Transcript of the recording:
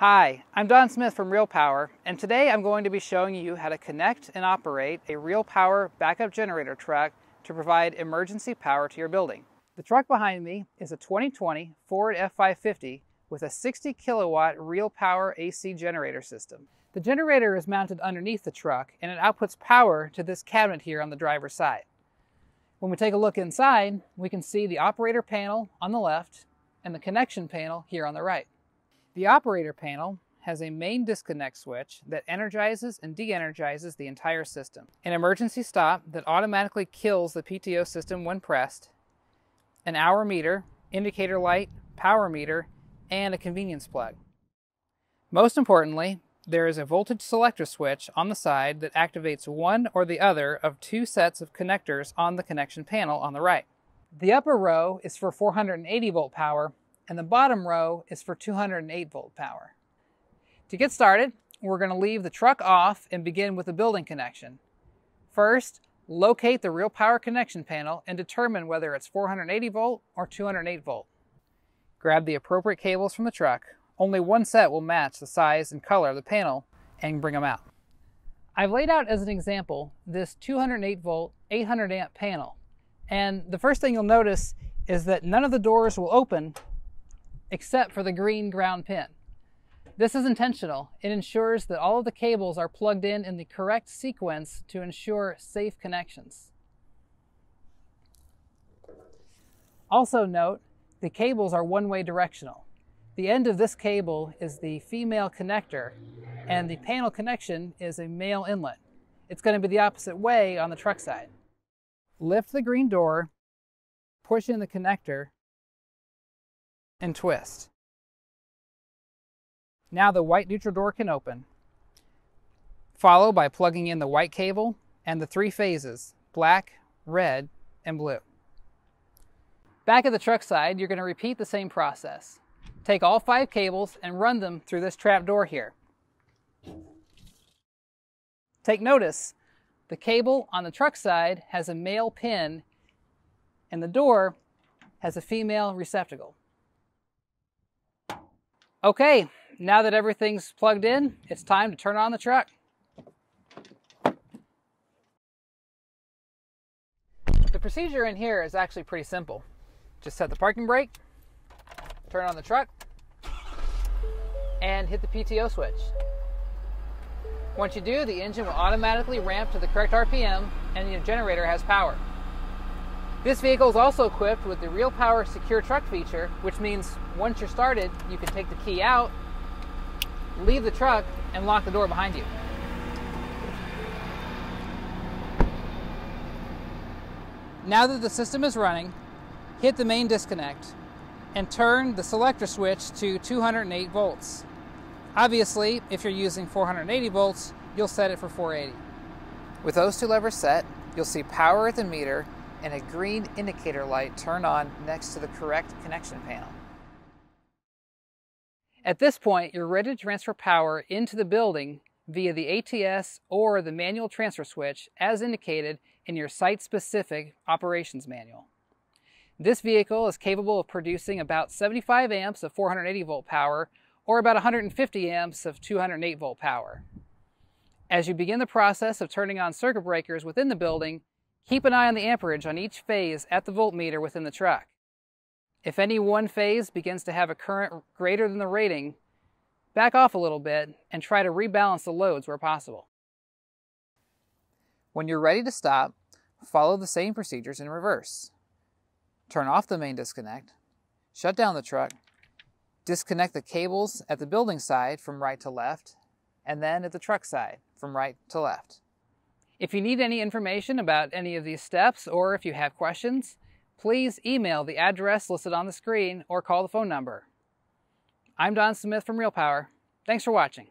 Hi, I'm Don Smith from Real Power, and today I'm going to be showing you how to connect and operate a Real Power backup generator truck to provide emergency power to your building. The truck behind me is a 2020 Ford F550 with a 60 kilowatt Real Power AC generator system. The generator is mounted underneath the truck and it outputs power to this cabinet here on the driver's side. When we take a look inside, we can see the operator panel on the left and the connection panel here on the right. The operator panel has a main disconnect switch that energizes and de-energizes the entire system, an emergency stop that automatically kills the PTO system when pressed, an hour meter, indicator light, power meter, and a convenience plug. Most importantly, there is a voltage selector switch on the side that activates one or the other of two sets of connectors on the connection panel on the right. The upper row is for 480 volt power and the bottom row is for 208 volt power. To get started, we're going to leave the truck off and begin with the building connection. First, locate the real power connection panel and determine whether it's 480 volt or 208 volt. Grab the appropriate cables from the truck. Only one set will match the size and color of the panel and bring them out. I've laid out as an example this 208 volt 800 amp panel. And the first thing you'll notice is that none of the doors will open except for the green ground pin. This is intentional. It ensures that all of the cables are plugged in in the correct sequence to ensure safe connections. Also note, the cables are one-way directional. The end of this cable is the female connector, and the panel connection is a male inlet. It's going to be the opposite way on the truck side. Lift the green door, push in the connector, and twist. Now the white neutral door can open. Follow by plugging in the white cable and the three phases, black, red, and blue. Back at the truck side, you're going to repeat the same process. Take all five cables and run them through this trap door here. Take notice, the cable on the truck side has a male pin and the door has a female receptacle. Okay, now that everything's plugged in, it's time to turn on the truck. The procedure in here is actually pretty simple. Just set the parking brake, turn on the truck, and hit the PTO switch. Once you do, the engine will automatically ramp to the correct RPM and the generator has power. This vehicle is also equipped with the Real Power Secure Truck feature, which means once you're started, you can take the key out, leave the truck, and lock the door behind you. Now that the system is running, hit the main disconnect and turn the selector switch to 208 volts. Obviously, if you're using 480 volts, you'll set it for 480. With those two levers set, you'll see power at the meter and a green indicator light turn on next to the correct connection panel. At this point, you're ready to transfer power into the building via the ATS or the manual transfer switch as indicated in your site-specific operations manual. This vehicle is capable of producing about 75 amps of 480 volt power or about 150 amps of 208 volt power. As you begin the process of turning on circuit breakers within the building, Keep an eye on the amperage on each phase at the voltmeter within the truck. If any one phase begins to have a current greater than the rating, back off a little bit and try to rebalance the loads where possible. When you're ready to stop, follow the same procedures in reverse. Turn off the main disconnect, shut down the truck, disconnect the cables at the building side from right to left, and then at the truck side from right to left. If you need any information about any of these steps or if you have questions, please email the address listed on the screen or call the phone number. I'm Don Smith from Real Power. Thanks for watching.